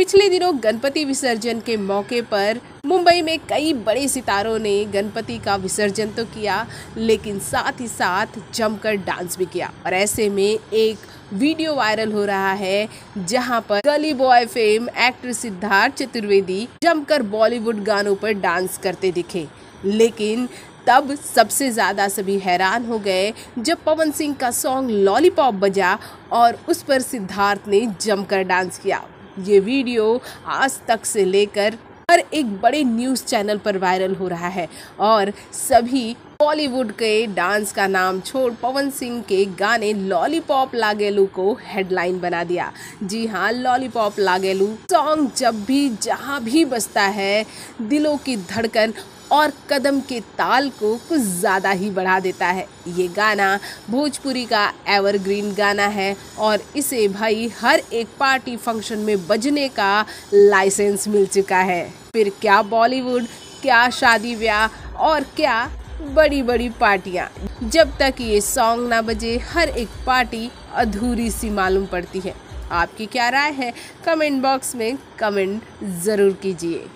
पिछले दिनों गणपति विसर्जन के मौके पर मुंबई में कई बड़े सितारों ने गणपति का विसर्जन तो किया, लेकिन साथ ही साथ जमकर डांस भी किया। और ऐसे में एक वीडियो वायरल हो रहा है, जहाँ पर Gully boy fame actor Siddharth Chaturvedi जमकर बॉलीवुड गानों पर डांस करते दिखे। लेकिन तब सबसे ज़्यादा सभी हैरान हो गए, जब पवन सिंह का सॉन्ग लॉलीपॉप बजा और उस पर सिद्धार्थ ने जमकर डांस किया। ये वीडियो आज तक से लेकर हर एक बड़े न्यूज़ चैनल पर वायरल हो रहा है और सभी बॉलीवुड के डांस का नाम छोड़ पवन सिंह के गाने लॉलीपॉप लागेलू को हेडलाइन बना दिया। जी हाँ लॉलीपॉप लागेलू। सॉन्ग जब भी, जहाँ भी बजता है, दिलों की धड़कन और कदम के ताल को कुछ ज़्यादा ही बढ़ा देता है। ये गाना भोजपुरी का एवरग्रीन गाना है और इसे भाई हर एक पार्टी फ़ंक्शन में बजने का लाइसेंस मिल चुका है। फिर क्या बॉलीवुड, क्या शादी ब्याह और क्या बड़ी बड़ी पार्टियाँ। जब तक ये सॉन्ग ना बजे, हर एक पार्टी अधूरी सी मालूम पड़ती है। आपकी क्या राय है? कमेंट बॉक्स में कमेंट ज़रूर कीजिए।